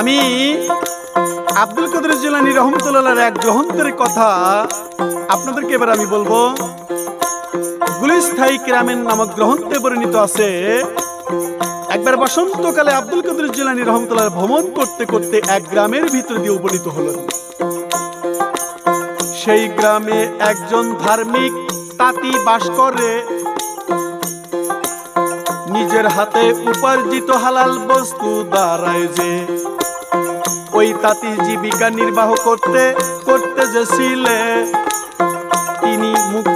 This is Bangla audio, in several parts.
আমি আব্দুল কাদের জিলানি রহমতুল্লাহ এক গ্রহন্তের কথা আপনাদেরকে এবার আমি বলব। গুলিস্থায়ী কিরামেন নামক গ্রহন্তে পরিণত আছে। একবার বসন্তকালে আব্দুল কাদের জিলানি রহমতুল্লাহ ভ্রমণ করতে করতে এক গ্রামের ভিতর দিয়ে উপনীত হলেন। সেই গ্রামে একজন ধার্মিক তাঁতি বাস করে। নিজের হাতে উপার্জিত হালাল বস্তু দ্বারায় যে। ওই তাঁতি জীবিকা নির্বাহ করতে করতে যে ছিলে তিনি মুখ,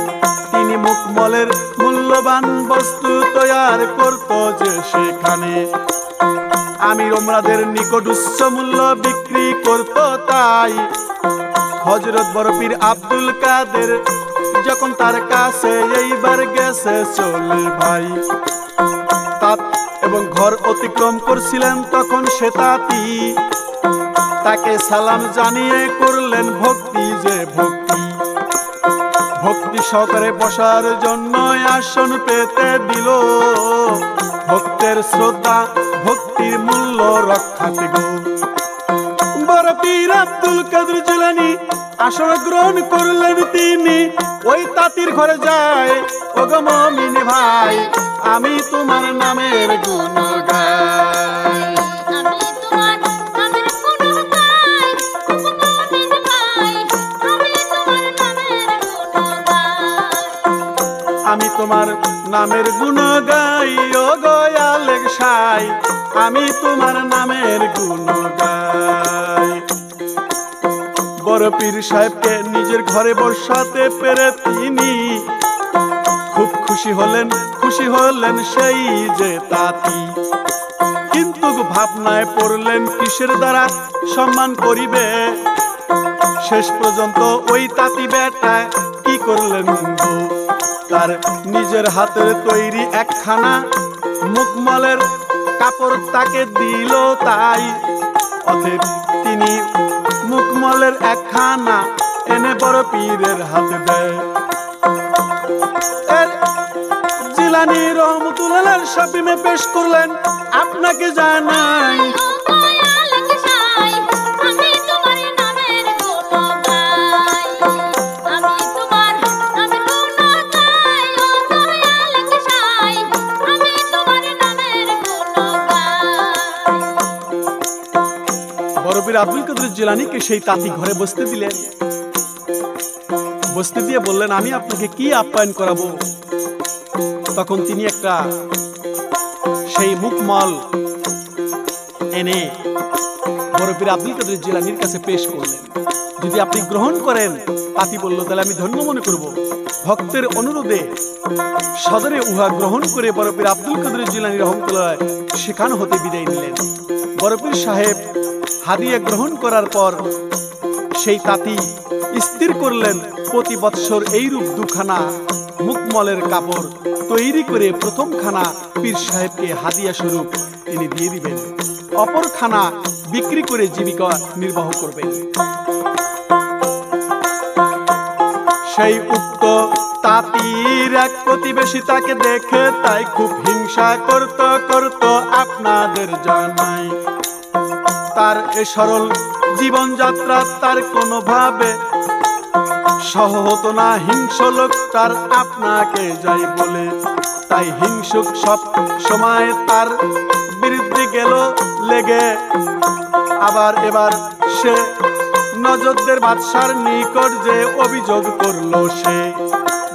তিনি মুখমলের মূল্যবান বস্তু তৈয়ার করত যে সেখানে। আমি ওমরাদের নিকট উচ্চ মূল্য বিক্রি করত তাই। হজরত বরফির আব্দুল কাদের যখন তার কাছে এইবার গেছে, চলে ভাই। তাত এবং ঘর অতিক্রম করছিলেন তখন সে তাঁতি। তাকে সালাম জানিয়ে করলেন ভক্তি যে ভক্তি। ভক্তি সহকারে বসার জন্য আসন পেতে দিল। ভক্তের শ্রদ্ধা, ভক্তির মূল্য রক্ষাতে গো। বড় পীর আব্দুল কাদের জিলানি আসন গ্রহণ করলেন তিনি। ওই তাঁতির ঘরে যায়, ওগো মমিন ভাই। আমি তোমার নামের গুণ আমি তোমার নামের গুণ গাই ও গয়ালেক সাই আমি তোমার নামের গুণ গাই বড় পীর সাহেবকে নিজের ঘরে বসাতে পেরে তিনি খুব খুশি হলেন। খুশি হলেন সেই যে তাঁতি। কিন্তু ভাবনায় পড়লেন কিসের দ্বারা সম্মান করিবে? শেষ পর্যন্ত ওই তাঁতি বেটা কি করলেন তার নিজের হাতের তৈরি একখানা মুখমলের কাপড় তাকে দিল তাই। অতএব তিনি মুখমলের একখানা এনে বড় পীরের হাতে দেয়। জিলানি রহমতুল্লাহ সাবিমে পেশ করলেন। আপনাকে জানাই। আব্দুল কাদের জিলানিকে সেই তাঁতি ঘরে বসতে দিলেন। বসতে দিয়ে বললেন, আমি আপনাকে কি আপ্যায়ন করাবো? তখন তিনি একটা সেই মুখমল এনে বরফির আব্দুল কাদের জিলানির কাছে পেশ করলেন। যদি আপনি গ্রহণ করেন, তাঁতি বলল, তাহলে আমি ধন্য মনে করব। ভক্তের অনুরোধে সদরে উহা গ্রহণ করে বরফির আব্দুল কাদের জিলানি রহমতুল্লাহ সেখান হতে বিদায় নিলেন। বরফির সাহেব হাদিয়া গ্রহণ করার পর সেই তাঁতি স্থির করলেন, প্রতি বৎসর এইরূপ দুখানা মুকমলের কাপড় তৈরি করে প্রথম খানা পীর সাহেবকে হাদিয়া স্বরূপ তিনি দিয়ে দিবেন। অপর খানা বিক্রি করে জীবিকা নির্বাহ করবেন। সেই উক্ত তাঁতির এক প্রতিবেশী তাকে দেখে তাই খুব হিংসা করত করত আপনাদের জানাই। তার এ সরল জীবনযাত্রা তার কোনোভাবে সহ হতো না হিংস তার আপনাকে যাই বলে। তাই হিংসুক সব সময় তার গেল লেগে। আবার এবার সে নজরদের বাদশার নিকট যে অভিযোগ করল সে।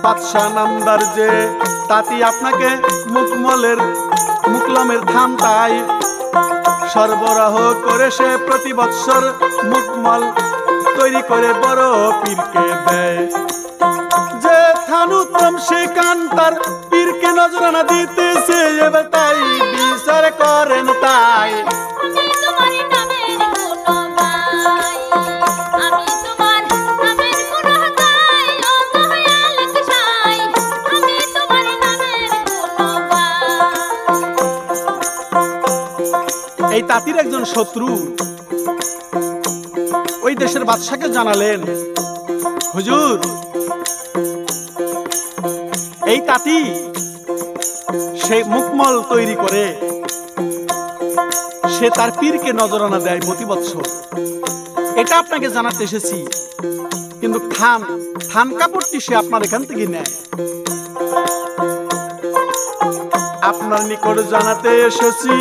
বাদশাহ নামদার যে, তাতি আপনাকে মুকমলের মুকলমের থাম তাই। সরবরাহ করে সে প্রতি বৎসর মুকমল তৈরি করে বড় পীরকে দেয়। যে থানুত্তম সে কান তার পীরকে নজরানা দিতেছে এবার তাই বিচার করেন তাই। এই তাঁতির একজন শত্রু। দেশের বাদশাকে জানালেন, হুজুর, এই তাঁতি সেই মুখমল তৈরি করে, সে তার পীরকে নজরানা দেয় প্রতি বছর এটা আপনাকে জানাতে এসেছি, কিন্তু থান থান কাপড়টি সে আপনার এখান থেকে নেয়। আপনার নিকট জানাতে এসেছি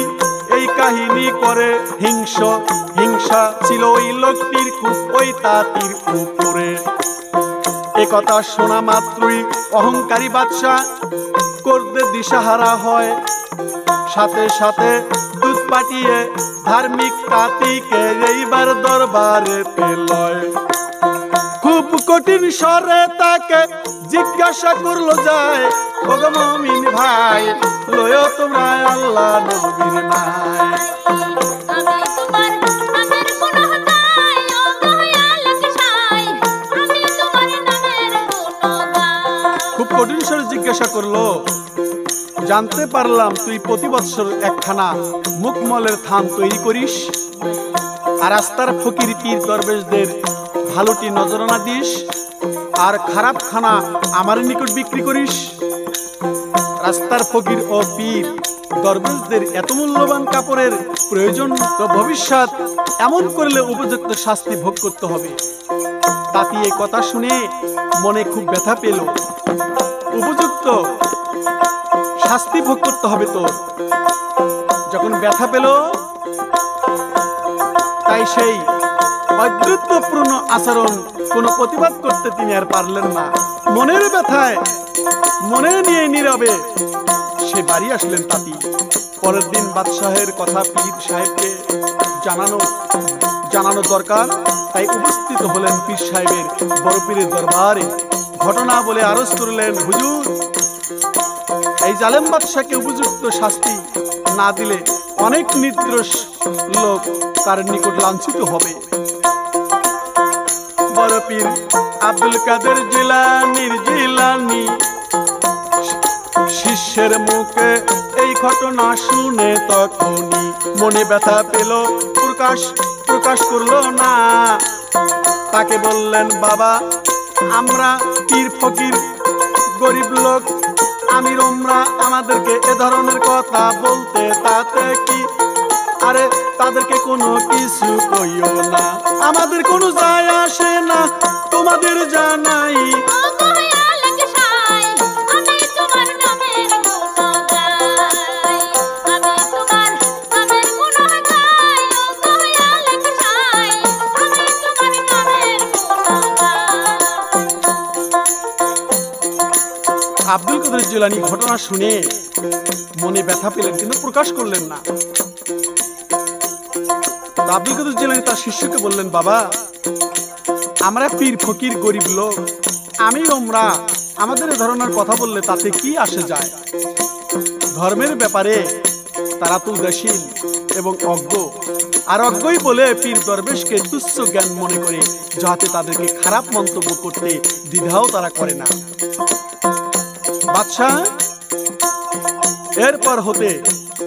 এই কাহিনী করে হিংস, হিংসা ছিল ওই লোকটির খুব ওই তাঁতির উপরে। কথা শোনা মাত্রই অহংকারী বাদশাহ করতে দিশাহারা হয়। সাথে সাথে দুধ পাঠিয়ে ধার্মিক তাঁতিকে এইবার দরবারে পেলয়। খুব কঠিন স্বরে তাকে জিজ্ঞাসা করল যায় ওগো মমিন ভাই লয় তোমরা আল্লাহ নবীর নাই খুব কঠিন স্বরে জিজ্ঞাসা করল জানতে পারলাম তুই প্রতি বছর একখানা মুখমলের থান তৈরি করিস আর রাস্তার ফকির পীর দরবেশদের ভালোটি নজরানা দিস, আর খারাপ খানা আমার নিকট বিক্রি করিস। রাস্তার ফকির ও পীর, দরবেশদের এত মূল্যবান কাপড়ের প্রয়োজন তো ভবিষ্যৎ, এমন করলে উপযুক্ত শাস্তি ভোগ করতে হবে। তাতি এ কথা শুনে মনে খুব ব্যথা পেল। উপযুক্ত শাস্তি ভোগ করতে হবে তো যখন ব্যথা পেল, তাই সেই আচরণ কোনো প্রতিবাদ করতে তিনি আর পারলেন না। মনের ব্যথায়, মনে নিয়ে নীরবে সে বাড়ি আসলেন পরের দিন বাদশাহের কথা পীর সাহেবকে জানানো জানানো দরকার, তাই উপস্থিত হলেন পীর সাহেবের বড় পীরের দরবারে। ঘটনা বলে আরজ করলেন, হুজুর, এই জালেম বাদশাকে উপযুক্ত শাস্তি না দিলে অনেক নির্দোষ লোক তার নিকট লাঞ্ছিত হবে। পীর আব্দুল কাদের জিলানির জিলানি। শিষ্যের মুখে এই ঘটনা শুনে তখনই মনে ব্যথা পেল। প্রকাশ প্রকাশ করল না। তাকে বললেন, বাবা, আমরা পীর ফকির, গরিব লোক। আমি রোমরা আমাদেরকে এ ধরনের কথা বলতে তাতে কি আরে তাদেরকে কোনো কিছু কইও না। আমাদের কোনো যায় আসে না, তোমাদের জানাই। আব্দুল কাদের জিলানি ঘটনা শুনে মনে ব্যথা পেলেন কিন্তু প্রকাশ করলেন না। আব্দুল জিলানি তার শিষ্যকে, বললেন, বাবা, আমরা পীর ফকির গরিব লোক। আমি ওমরা আমাদের ধরনের কথা বললে তাতে কি আসে যায়? ধর্মের ব্যাপারে তারা তো উদাসীন এবং অজ্ঞ। আর অজ্ঞই বলে পীর দরবেশকে তুচ্ছ জ্ঞান মনে করে যাতে তাদেরকে খারাপ মন্তব্য করতে দ্বিধাও তারা করে না। বাদশাহ এরপর হতে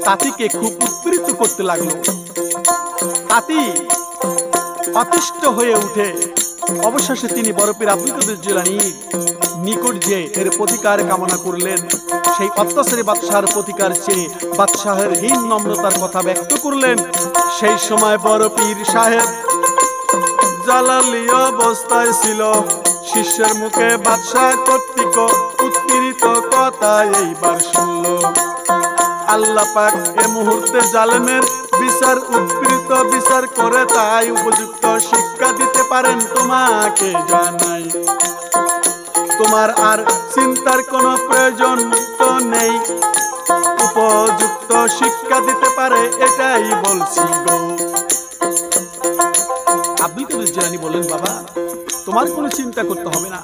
তাঁতিকে খুব উৎপীড়িত করতে লাগল। তাঁতি অতিষ্ঠ হয়ে উঠে। অবশেষে তিনি বরফের জিলানির নিকট যে এর প্রতিকার কামনা করলেন। সেই অত্যাচারী বাদশাহের প্রতিকার চেয়ে বাদশাহের হীন নম্রতার কথা ব্যক্ত করলেন। সেই সময় বড় সাহেব জালালি অবস্থায় ছিল। শিষ্যের মুখে বাদশাহ কর্তৃক উৎপীড়িত কথা এইবার শুনল। আল্লাহ পাক এ মুহূর্তে জালেমের বিচার উৎপীড়িত বিচার করে তাই উপযুক্ত শিক্ষা দিতে পারেন তোমাকে জানাই। তোমার আর চিন্তার কোনো প্রয়োজন তো নেই। উপযুক্ত শিক্ষা দিতে পারে এটাই বলছি গো। আব্দুল কাদের জিলানি বললেন, বাবা, তোমার কোনো চিন্তা করতে হবে না।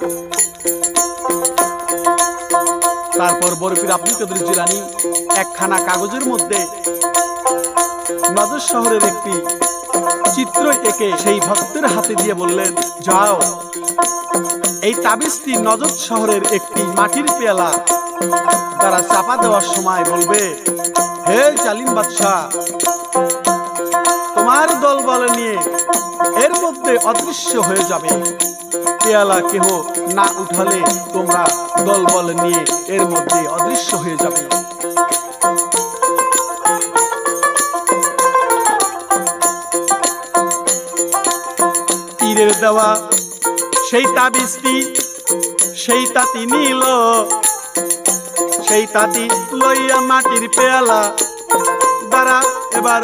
তারপর বরফির আব্দুল কাদের জিলানি একখানা কাগজের মধ্যে নজর শহরের একটি চিত্র এঁকে সেই ভক্তের হাতে দিয়ে বললেন, যাও। এই তাবিজটি নজর শহরের একটি মাটির পেয়ালা তারা চাপা দেওয়ার সময় বলবে, হে জালিম বাদশাহ, তোমার দল বলে নিয়ে এর মধ্যে অদৃশ্য হয়ে যাবে। পেয়ালা কেহ না উঠালে তোমরা দল বল নিয়ে এর মধ্যে অদৃশ্য হয়ে যাবে। পীরের দেওয়া। সেই তাবিজটি সেই তাতি নিল। সেই তাতি লইয়া মাটির পেয়ালা। দ্বারা এবার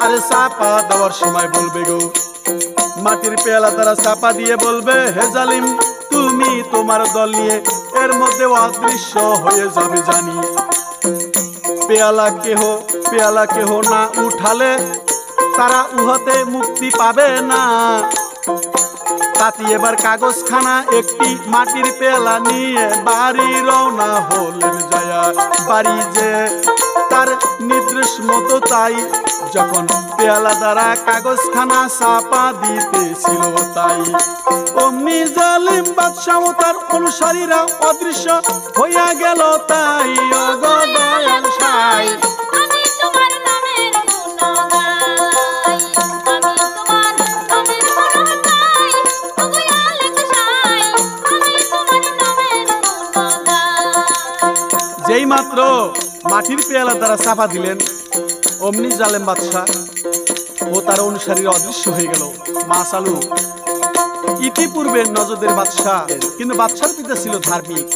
আরে চাপা দেওয়ার সময় বলবে গো। মাটির পেয়ালা দ্বারা চাপা দিয়ে বলবে, হে জালিম, তুমি তোমার দল নিয়ে এর মধ্যে অদৃশ্য হয়ে যাবে জানি। পেয়ালা কেহ পেয়ালা কেহ না উঠালে তারা উহাতে মুক্তি পাবে না। তাতি এবার কাগজখানা, একটি মাটির পেলা নিয়ে বাড়ি রওনা হলেন যায়া বাড়ি যে তার নির্দেশ মতো তাই, যখন পেয়ালা দ্বারা কাগজখানা চাপা দিতেছিল তাই। অমনি জালিম বাদশাহ তার অনুসারীরা অদৃশ্য হইয়া গেল তাই সাই। যেই মাত্র মাটির পেয়ালা দ্বারা চাপা দিলেন, অমনি জালেম বাদশাহ ও তার অনুসারীরা অদৃশ্য হয়ে গেল। মা চালু ইতিপূর্বে নজদের বাদশাহ, কিন্তু বাদশার পিতা ছিল ধার্মিক।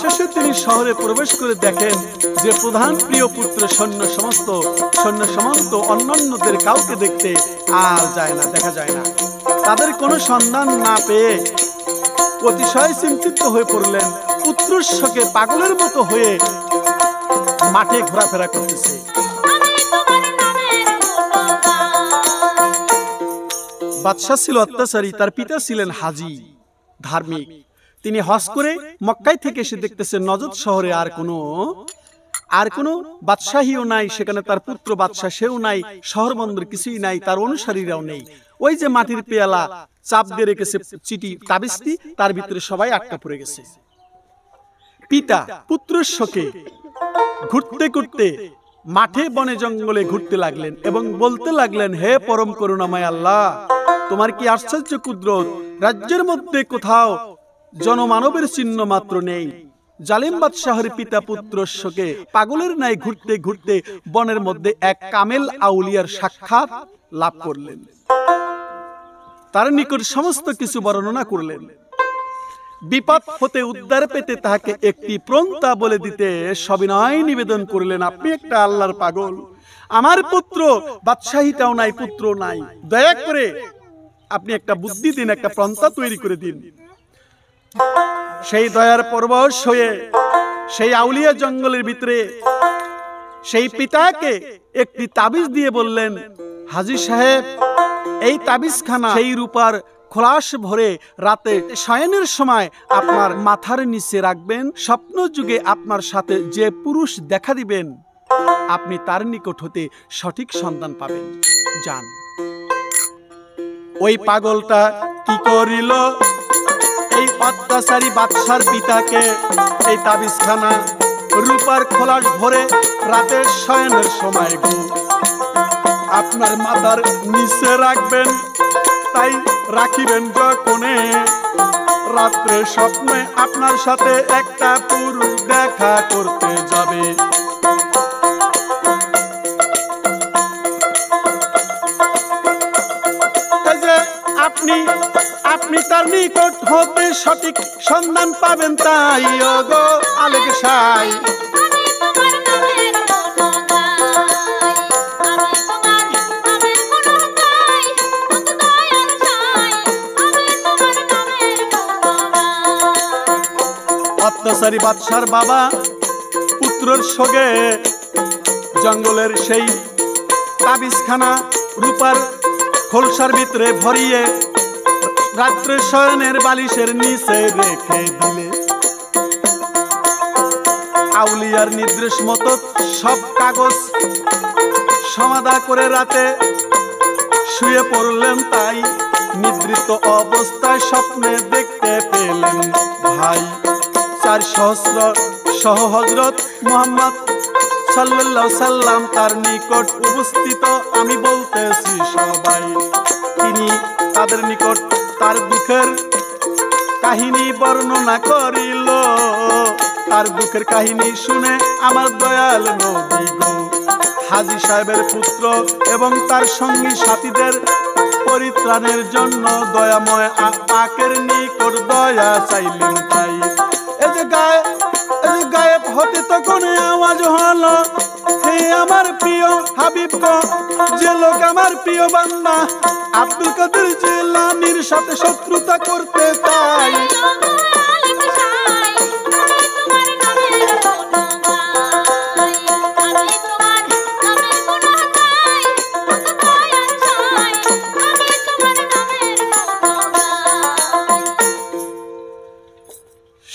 শেষে তিনি শহরে প্রবেশ করে দেখেন যে প্রধান প্রিয় পুত্র সৈন্য সমস্ত সৈন্য সমস্ত অন্যান্যদের কাউকে দেখতে আর যায় না, দেখা যায় না। তাদের কোনো সন্ধান না পেয়ে অতিশয় চিন্তিত হয়ে পড়লেন পুত্র শোকে পাগলের মতো হয়ে মাঠে ঘোরাফেরা করতেছে। বাদশাহ ছিল অত্যাচারী তার পিতা ছিলেন হাজি ধার্মিক। তিনি হজ করে মক্কায় থেকে এসে দেখতেছে নজদ শহরে আর কোনো আর কোনো বাদশাহীও নাই সেখানে তার পুত্র বাদশাহ সেও নাই শহর বন্দর কিছুই নাই তার অনুসারীরাও নেই। ওই যে মাটির পেয়ালা চাপ দিয়ে রেখেছে চিঠি তাবিস্তি তার ভিতরে সবাই আটকা পড়ে গেছে। পিতা পুত্রের শোকে। ঘুরতে ঘুরতে মাঠে বনে জঙ্গলে ঘুরতে লাগলেন এবং বলতে লাগলেন, হে পরম করুণাময় আল্লাহ, তোমার কি আশ্চর্য কুদরত? রাজ্যের মধ্যে কোথাও জনমানবের চিহ্ন মাত্র নেই। জালিম বাদশাহের পিতা, পুত্র শোকে পাগলের ন্যায় ঘুরতে ঘুরতে বনের মধ্যে এক কামেল আউলিয়ার সাক্ষাৎ লাভ করলেন। তার নিকট সমস্ত কিছু বর্ণনা করলেন। বিপদ হতে উদ্ধার পেতে তাহাকে একটি প্রন্তা বলে দিতে সবিনয় নিবেদন করলেন, আপনি একটা আল্লাহর পাগল। আমার পুত্র, বাদশাহীটাও নাই, পুত্র নাই। দয়া করে আপনি একটা বুদ্ধি দিন, একটা প্রন্তা তৈরি করে দিন। সেই দয়ার পরবশ হয়ে সেই আউলিয়া জঙ্গলের ভিতরে সেই পিতাকে একটি তাবিজ দিয়ে বললেন, হাজি সাহেব, এই তাবিজখানা সেই রূপার খোলাস ভরে রাতে শয়নের সময় আপনার মাথার নিচে রাখবেন স্বপ্ন যুগে আপনার সাথে যে পুরুষ দেখা দিবেন, আপনি তার নিকট হতে সঠিক সন্ধান পাবেন। যান। ওই পাগলটা কি করিল? এই অত্যাচারী বাদশার পিতাকে এই তাবিজখানা রূপার খোলাস ভরে রাতের শয়নের সময় আপনার মাথার নিচে রাখবেন তাই রাখিবেন যখনে। রাত্রে স্বপ্নে আপনার সাথে একটা পুরুষ দেখা করতে যাবে। আপনি আপনি তার নিকট হতে সঠিক সন্ধান পাবেন তাই গো আলেক সাই অত্যাচারী বাদশার বাবা পুত্রের সঙ্গে জঙ্গলের সেই তাবিজখানা রূপার খোলসার ভিতরে ভরিয়ে রাত্রে শয়নের বালিশের নিচে রেখে দিলে। আউলিয়ার নির্দেশ মতো সব কাগজ সমাধা করে রাতে শুয়ে পড়লেন তাই নিদ্রিত অবস্থায় স্বপ্নে দেখতে পেলেন ভাই। চার সহস্র সহ হজরত মোহাম্মদ সাল্লাল্লাহু সাল্লাম তার নিকট উপস্থিত। আমি বলতেছি সবাই, তিনি তাদের নিকট তার দুঃখের কাহিনী বর্ণনা করিল। তার দুঃখের কাহিনী শুনে আমার দয়াল নবী হাজি সাহেবের পুত্র এবং তার সঙ্গী সাথীদের পরিত্রাণের জন্য দয়াময় আ- পাকের নিকট দয়া চাইলেন তাই। এই গায়ে এই যে গায়েব হতে তখন আওয়াজ হলো, হে আমার প্রিয় হাবিব যে লোক আমার প্রিয় বান্দা, আব্দুল কাদের জেলানির সাথে শত্রুতা করতে চাই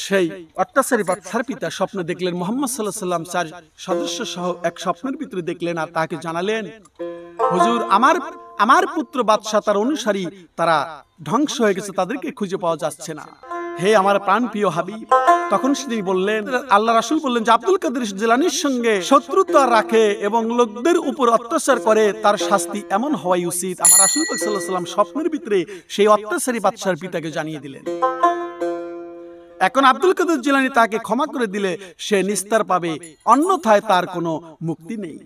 সেই অত্যাচারী বাচ্চার পিতা স্বপ্নে দেখলেন মোহাম্মদ সাল্লাহ সাল্লাম চার সদস্য সহ এক স্বপ্নের ভিতরে দেখলেন আর তাকে জানালেন, হুজুর, আমার আমার পুত্র বাদশাহ তার অনুসারী, তারা ধ্বংস হয়ে গেছে, তাদেরকে খুঁজে পাওয়া যাচ্ছে না। হে আমার প্রাণ প্রিয় হাবিব, তখন তিনি বললেন, আল্লাহ রাসুল বললেন যে, আব্দুল কাদের জেলানির সঙ্গে শত্রুতা রাখে এবং লোকদের উপর অত্যাচার করে, তার শাস্তি এমন হওয়াই উচিত। আমার রাসুল সাল্লাহ সাল্লাম স্বপ্নের ভিতরে সেই অত্যাচারী বাদশার পিতাকে জানিয়ে দিলেন। এখন আব্দুল কাদের জিলানি তাকে ক্ষমা করে দিলে সে নিস্তার পাবে, অন্যথায় তার কোনো মুক্তি নেই।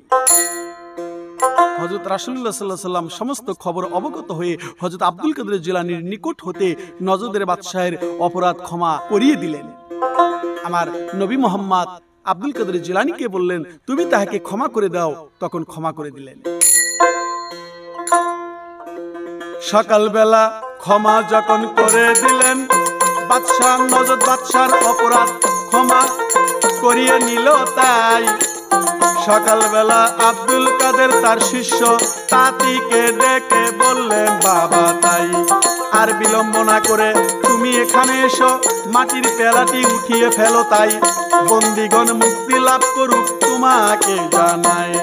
হজরত রাসুল্লাহ সাল্লাহ সাল্লাম সমস্ত খবর অবগত হয়ে হজরত আব্দুল কাদের জিলানির নিকট হতে নজদের বাদশাহের অপরাধ ক্ষমা করিয়ে দিলেন। আমার নবী মোহাম্মদ আব্দুল কাদের জিলানিকে বললেন, তুমি তাহাকে ক্ষমা করে দাও। তখন ক্ষমা করে দিলেন। সকালবেলা ক্ষমা যখন করে দিলেন বাদশাহ নজর বাদশার অপরাধ ক্ষমা করিয়ে নিল তাই। সকালবেলা আব্দুল কাদের তার শিষ্য তাঁতিকে ডেকে বললেন, বাবা, তাই আর বিলম্ব না করে তুমি এখানে এসো, মাটির পেলাটি উঠিয়ে ফেলো তাই। বন্দিগণ মুক্তি লাভ করুক তোমাকে জানায়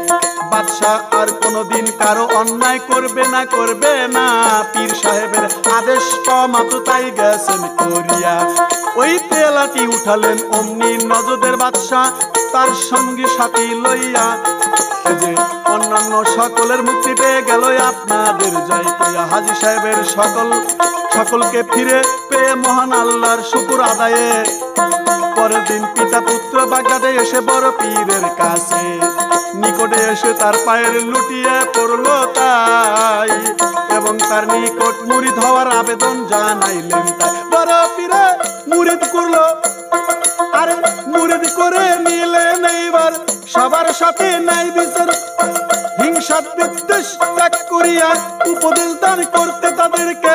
বাদশাহ আর কোনোদিন কারও অন্যায় করবে না করবে না। পীর সাহেবের আদেশ মাত্র তাই গেছেন করিয়া। ওই পেলাটি উঠালেন, অমনি নজদের বাদশাহ তার সঙ্গী সাথী লইয়া। যে অন্যান্য সকলের মুক্তি পেয়ে গেল আপনাদের যাই কইয়া হাজি সাহেবের সকল, সকলকে ফিরে পেয়ে মহান আল্লাহর শুকুর আদায়ে। পরের দিন পিতা পুত্র বাগাদে এসে বড় পীরের কাছে। নিকটে এসে তার পায়ের লুটিয়ে পড়ল তাই, এবং তার নিকট মুরিদ হওয়ার আবেদন জানাইলেন তাই। বড় পীরে মুরিদ করল, আরে মুরিদ করে নিলেন এইবার। সবার সাথে নাই বিচার, হিংসা বিদ্বেষ ত্যাগ করিয়া উপদেশ দান করতে তাদেরকে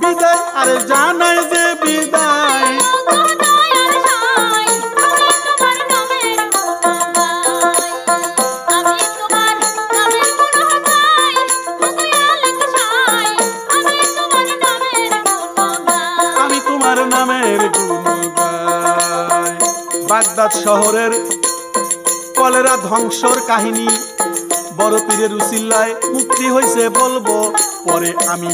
বিদায়। আরে জানাই যে বিদায়। বাগদাদ শহরের কলেরা ধ্বংসর কাহিনী। বড় পীরের উসিল্লায় মুক্তি হয়েছে বলব পরে আমি।